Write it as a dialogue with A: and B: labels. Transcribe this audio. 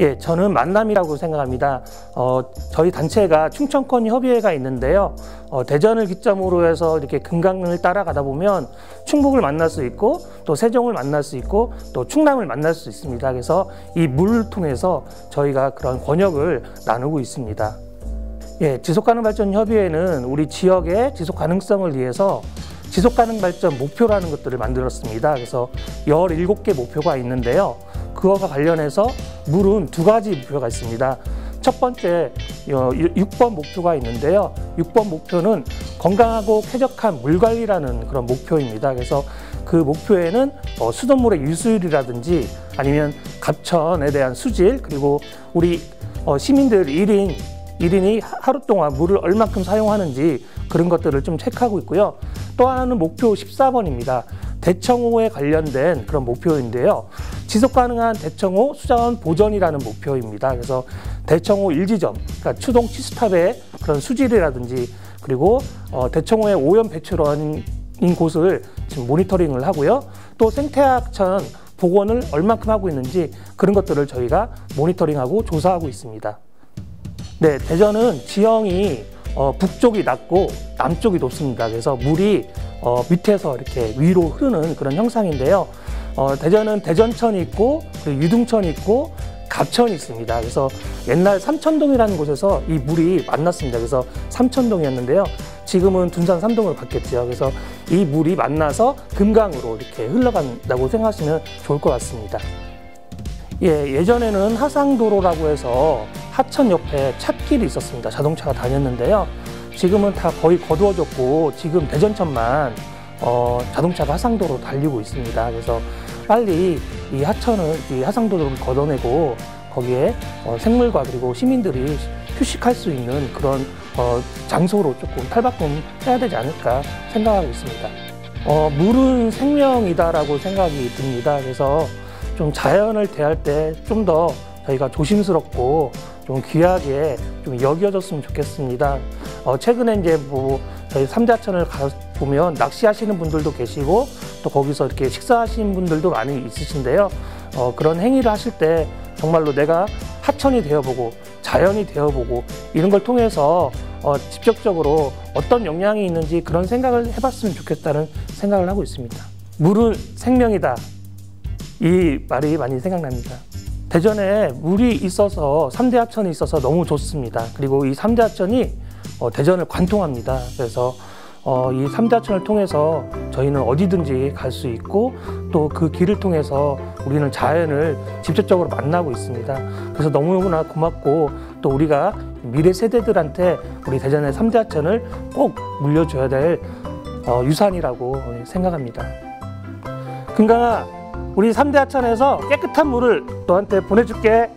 A: 예, 저는 만남이라고 생각합니다. 어, 저희 단체가 충청권 협의회가 있는데요. 어, 대전을 기점으로 해서 이렇게 금강을 따라가다 보면 충북을 만날 수 있고 또 세종을 만날 수 있고 또 충남을 만날 수 있습니다. 그래서 이 물을 통해서 저희가 그런 권역을 나누고 있습니다. 예, 지속가능발전 협의회는 우리 지역의 지속 가능성을 위해서 지속가능 발전 목표라는 것들을 만들었습니다. 그래서 17개 목표가 있는데요. 그거와 관련해서 물은 두 가지 목표가 있습니다. 첫 번째 6번 목표가 있는데요. 6번 목표는 건강하고 쾌적한 물 관리라는 그런 목표입니다. 그래서 그 목표에는 어, 수돗물의 유수율이라든지 아니면 갑천에 대한 수질 그리고 우리 어, 시민들 1인 1인이 하루 동안 물을 얼마큼 사용하는지 그런 것들을 좀 체크하고 있고요. 또 하나는 목표 14번입니다. 대청호에 관련된 그런 목표인데요. 지속 가능한 대청호 수자원 보전이라는 목표입니다. 그래서 대청호 일지점, 그러니까 추동 치스탑의 그런 수질이라든지 그리고 어, 대청호의 오염 배출원인 곳을 지금 모니터링을 하고요. 또 생태학천 복원을 얼마큼 하고 있는지 그런 것들을 저희가 모니터링하고 조사하고 있습니다. 네, 대전은 지형이 어, 북쪽이 낮고 남쪽이 높습니다. 그래서 물이 어, 밑에서 이렇게 위로 흐르는 그런 형상인데요. 어, 대전은 대전천이 있고 유등천이 있고 갑천이 있습니다. 그래서 옛날 삼천동이라는 곳에서 이 물이 만났습니다. 그래서 삼천동이었는데요. 지금은 둔산 삼동을 받겠죠. 그래서 이 물이 만나서 금강으로 이렇게 흘러간다고 생각하시면 좋을 것 같습니다. 예, 예전에는 하상도로라고 해서 하천 옆에 찻길이 있었습니다. 자동차가 다녔는데요. 지금은 다 거의 거두어졌고 지금 대전천만 어, 자동차가 하상도로 달리고 있습니다. 그래서 빨리 이 하천을 이 하상도로를 걷어내고 거기에 어, 생물과 그리고 시민들이 휴식할 수 있는 그런 어, 장소로 조금 탈바꿈 해야 되지 않을까 생각하고 있습니다. 어, 물은 생명이다라고 생각이 듭니다. 그래서 좀 자연을 대할 때 좀 더 저희가 조심스럽고 좀 귀하게 좀 여겨졌으면 좋겠습니다. 어, 최근에 이제 뭐 저희 삼대하천을 가 보면 낚시하시는 분들도 계시고 또 거기서 이렇게 식사하시는 분들도 많이 있으신데요. 어, 그런 행위를 하실 때 정말로 내가 하천이 되어보고 자연이 되어보고 이런 걸 통해서 어, 직접적으로 어떤 영향이 있는지 그런 생각을 해봤으면 좋겠다는 생각을 하고 있습니다. 물은 생명이다. 이 말이 많이 생각납니다. 대전에 물이 있어서 삼대 하천이 있어서 너무 좋습니다. 그리고 이 삼대 하천이 어, 대전을 관통합니다. 그래서 어, 이 삼대 하천을 통해서 저희는 어디든지 갈 수 있고 또 그 길을 통해서 우리는 자연을 직접적으로 만나고 있습니다. 그래서 너무나 고맙고 또 우리가 미래 세대들한테 우리 대전의 삼대 하천을 꼭 물려줘야 될 어, 유산이라고 생각합니다. 금강아 우리 삼대 하천에서 깨끗한 물을 너한테 보내줄게.